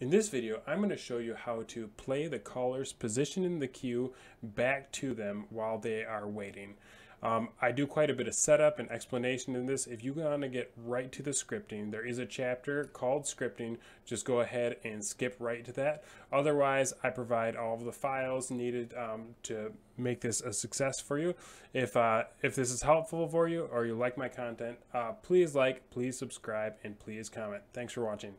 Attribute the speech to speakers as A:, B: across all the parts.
A: In this video, I'm going to show you how to play the caller's position in the queue back to them while they are waiting. Um, I do quite a bit of setup and explanation in this. If you want to get right to the scripting, there is a chapter called scripting. Just go ahead and skip right to that. Otherwise, I provide all of the files needed um, to make this a success for you. If, uh, if this is helpful for you or you like my content, uh, please like, please subscribe, and please comment. Thanks for watching.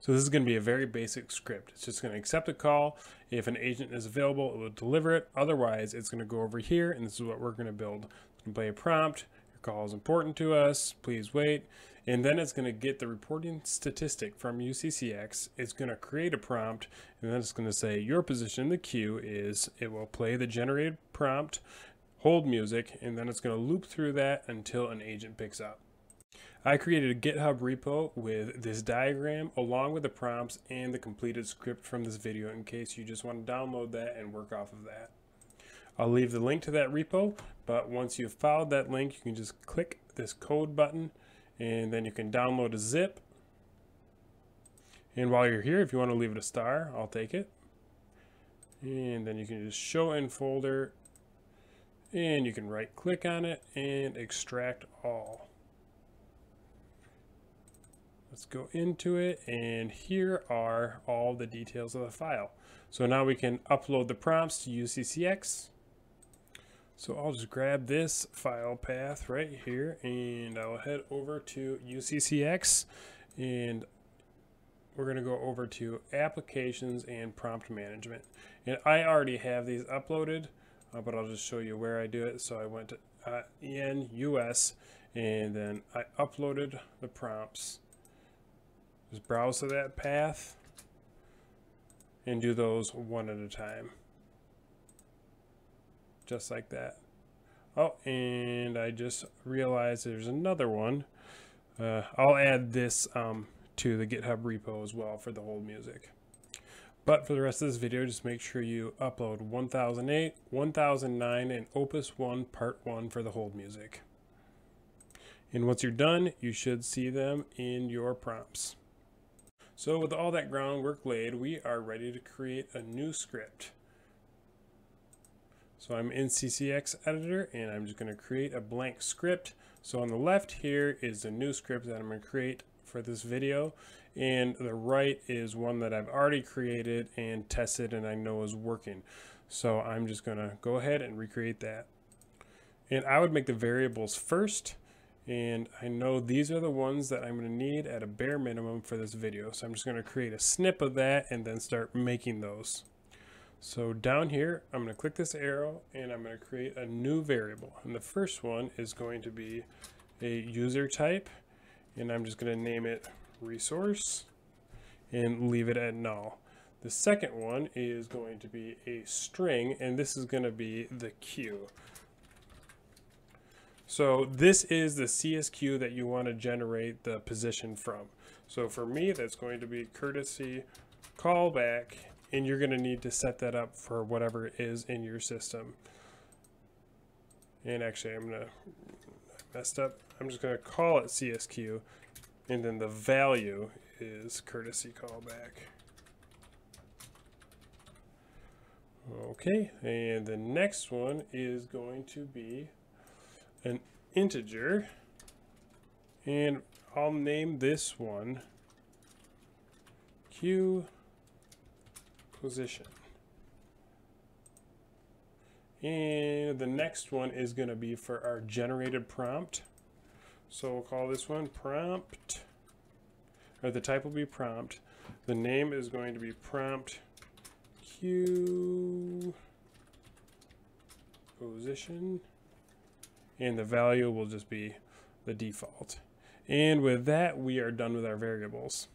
A: So this is going to be a very basic script. It's just going to accept a call. If an agent is available, it will deliver it. Otherwise, it's going to go over here, and this is what we're going to build. To play a prompt. Your call is important to us. Please wait. And then it's going to get the reporting statistic from UCCX. It's going to create a prompt, and then it's going to say your position in the queue is, it will play the generated prompt, hold music, and then it's going to loop through that until an agent picks up. I created a GitHub repo with this diagram along with the prompts and the completed script from this video in case you just want to download that and work off of that. I'll leave the link to that repo, but once you've followed that link, you can just click this code button and then you can download a zip. And while you're here, if you want to leave it a star, I'll take it. And then you can just show in folder and you can right click on it and extract all. Let's go into it and here are all the details of the file. So now we can upload the prompts to UCCX. So I'll just grab this file path right here and I'll head over to UCCX and we're going to go over to applications and prompt management. And I already have these uploaded, uh, but I'll just show you where I do it. So I went to uh, EN US and then I uploaded the prompts just browse to that path and do those one at a time. Just like that. Oh, and I just realized there's another one. Uh, I'll add this um, to the GitHub repo as well for the hold music. But for the rest of this video, just make sure you upload 1008, 1009, and Opus 1 Part 1 for the hold music. And once you're done, you should see them in your prompts. So with all that groundwork laid, we are ready to create a new script. So I'm in CCX editor and I'm just going to create a blank script. So on the left here is the new script that I'm going to create for this video. And the right is one that I've already created and tested and I know is working. So I'm just going to go ahead and recreate that. And I would make the variables first and I know these are the ones that I'm going to need at a bare minimum for this video. So I'm just going to create a snip of that and then start making those. So down here, I'm going to click this arrow and I'm going to create a new variable. And the first one is going to be a user type. And I'm just going to name it resource and leave it at null. The second one is going to be a string, and this is going to be the queue. So this is the CSQ that you want to generate the position from. So for me, that's going to be courtesy callback, and you're going to need to set that up for whatever is in your system. And actually, I'm going to messed up. I'm just going to call it CSQ, and then the value is courtesy callback. Okay, and the next one is going to be an integer and I'll name this one Q position. And the next one is going to be for our generated prompt. So we'll call this one prompt, or the type will be prompt. The name is going to be prompt Q position and the value will just be the default. And with that, we are done with our variables.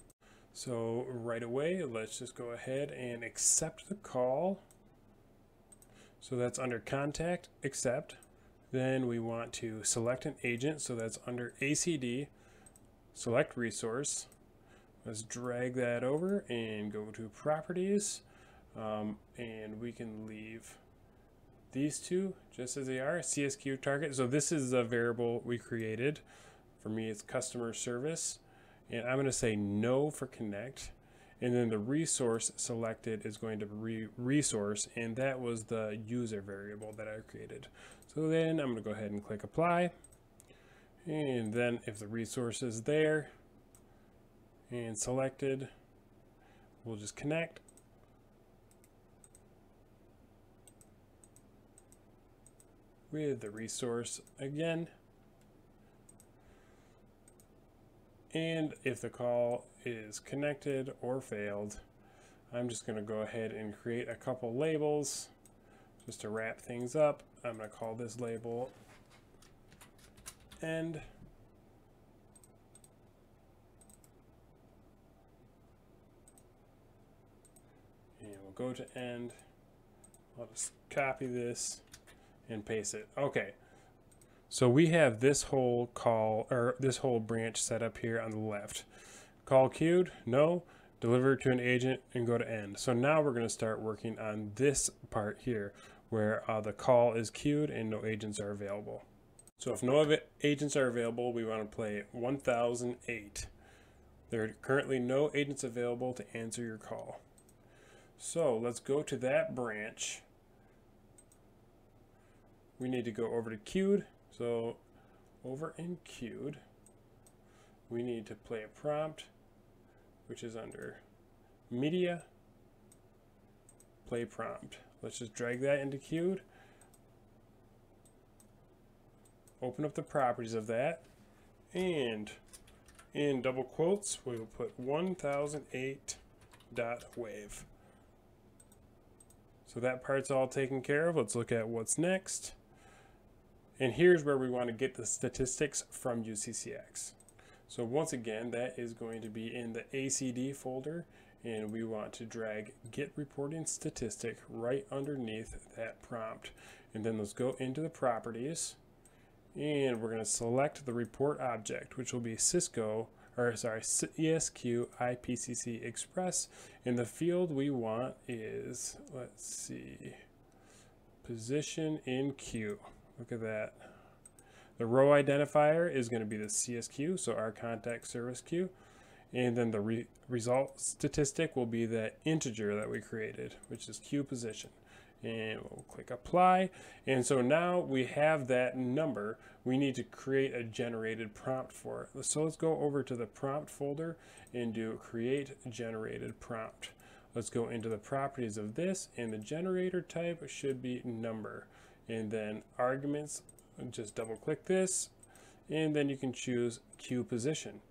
A: So right away, let's just go ahead and accept the call. So that's under contact, accept. Then we want to select an agent. So that's under ACD, select resource. Let's drag that over and go to properties. Um, and we can leave these two just as they are, CSQ target. So this is a variable we created. For me, it's customer service. And I'm going to say no for connect. and then the resource selected is going to be resource and that was the user variable that I created. So then I'm going to go ahead and click apply and then if the resource is there and selected we'll just connect with the resource again. And if the call is connected or failed I'm just going to go ahead and create a couple labels just to wrap things up. I'm going to call this label end. And we'll go to end. I'll just copy this and paste it okay so we have this whole call or this whole branch set up here on the left call queued no deliver to an agent and go to end so now we're going to start working on this part here where uh, the call is queued and no agents are available so if no agents are available, we want to play 1008. There are currently no agents available to answer your call. So let's go to that branch. We need to go over to queued. So over in queued, we need to play a prompt, which is under media, play prompt. Let's just drag that into queued. open up the properties of that and in double quotes we will put 1008 dot wave so that part's all taken care of let's look at what's next and here's where we want to get the statistics from UCCX so once again that is going to be in the ACD folder and we want to drag get reporting statistic right underneath that prompt and then let's go into the properties and we're going to select the report object, which will be Cisco, or sorry, CSQ IPCC Express. And the field we want is, let's see, position in queue. Look at that. The row identifier is going to be the CSQ, so our contact service queue. And then the re result statistic will be the integer that we created, which is queue position. And we'll click apply. And so now we have that number. We need to create a generated prompt for it. So let's go over to the prompt folder and do create generated prompt. Let's go into the properties of this and the generator type should be number and then arguments just double click this and then you can choose queue position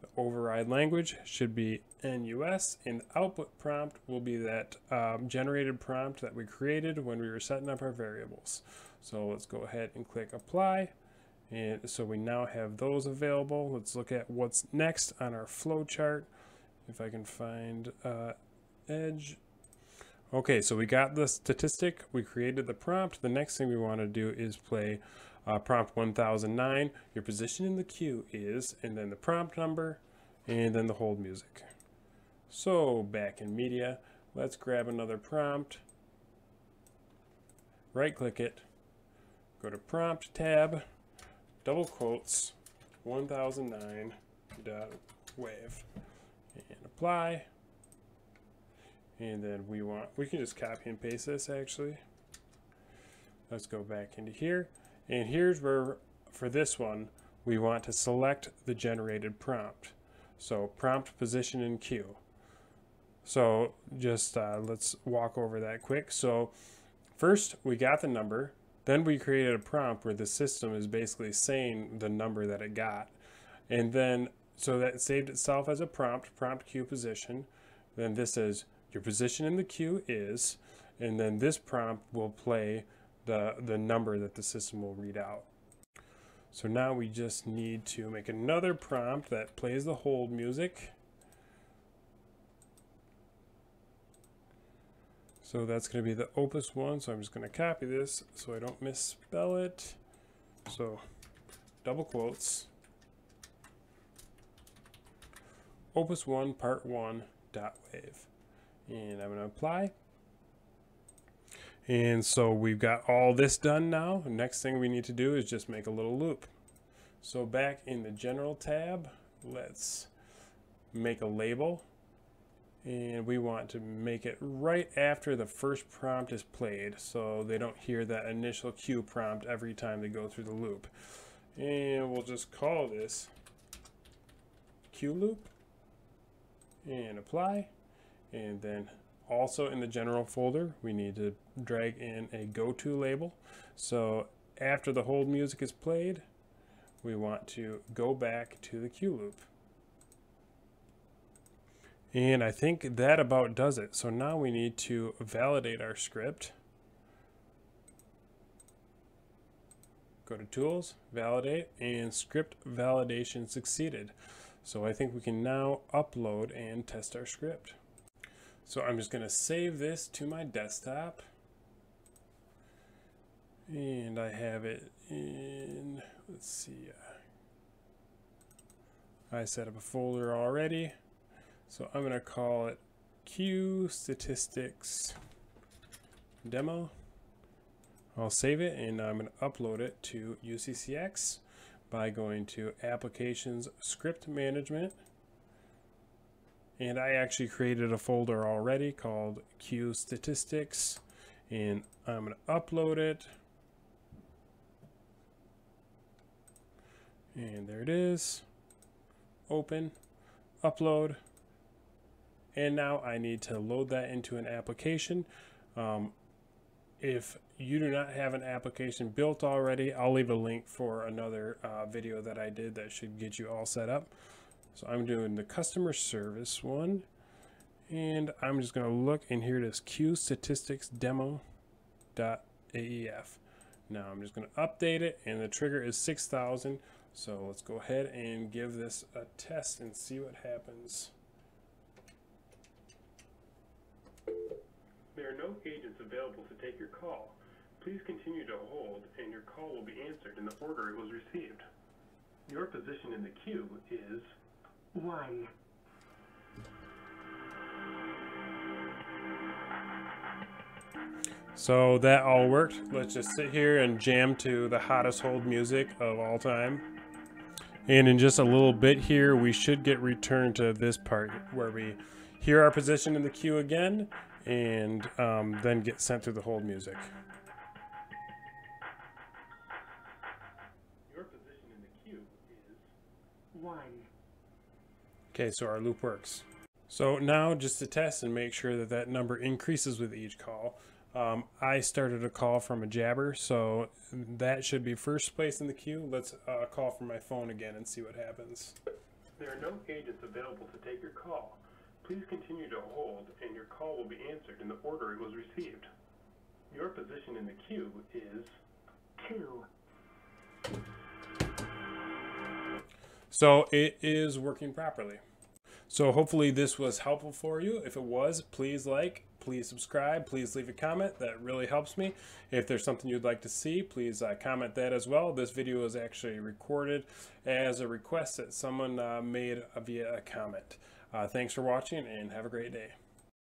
A: the override language should be EN US, and the output prompt will be that um, generated prompt that we created when we were setting up our variables. So let's go ahead and click apply. And so we now have those available. Let's look at what's next on our flow chart. If I can find uh, Edge. Okay, so we got the statistic. We created the prompt. The next thing we want to do is play uh, prompt 1009, your position in the queue is, and then the prompt number, and then the hold music. So back in media, let's grab another prompt, right click it, go to prompt tab, double quotes, 1009 dot wave, and apply. And then we want, we can just copy and paste this actually. Let's go back into here. And here's where, for this one, we want to select the generated prompt. So prompt position in queue. So just uh, let's walk over that quick. So first we got the number, then we created a prompt where the system is basically saying the number that it got. And then, so that saved itself as a prompt, prompt queue position. Then this is your position in the queue is, and then this prompt will play the, the number that the system will read out. So now we just need to make another prompt that plays the hold music. So that's going to be the Opus one. So I'm just going to copy this so I don't misspell it. So double quotes. Opus 1 part 1 dot wave. And I'm going to apply. And so we've got all this done now. Next thing we need to do is just make a little loop. So back in the general tab, let's make a label. and we want to make it right after the first prompt is played so they don't hear that initial cue prompt every time they go through the loop and we'll just call this queue loop and apply and then also in the general folder we need to drag in a go to label so after the hold music is played we want to go back to the queue loop and I think that about does it. So now we need to validate our script. Go to Tools, Validate, and Script Validation succeeded. So I think we can now upload and test our script. So I'm just going to save this to my desktop. And I have it in, let's see, uh, I set up a folder already. So I'm going to call it Q Statistics Demo. I'll save it and I'm going to upload it to UCCX by going to Applications Script Management. And I actually created a folder already called Q Statistics and I'm going to upload it. And there it is. Open, upload and now I need to load that into an application. Um, if you do not have an application built already, I'll leave a link for another uh, video that I did that should get you all set up. So I'm doing the customer service one and I'm just going to look and here it is Cue statistics demo.aef. Now I'm just going to update it and the trigger is 6000. So let's go ahead and give this a test and see what happens.
B: There are no agents available to take your call. Please continue to hold, and your call will be answered in the order it was received. Your position in the queue is 1.
A: So that all worked. Let's just sit here and jam to the hottest hold music of all time. And in just a little bit here, we should get returned to this part where we hear our position in the queue again and um, then get sent through the hold music.
B: Your position in the queue is 1.
A: Okay, so our loop works. So now just to test and make sure that that number increases with each call, um, I started a call from a jabber, so that should be first place in the queue. Let's uh, call from my phone again and see what happens.
B: There are no agents available to take your call. Please continue to hold, and your call will be answered in the order it was received. Your position in the queue is 2.
A: So it is working properly. So hopefully this was helpful for you. If it was, please like, please subscribe, please leave a comment. That really helps me. If there's something you'd like to see, please uh, comment that as well. This video is actually recorded as a request that someone uh, made via a comment. Uh, thanks for watching and have a great day.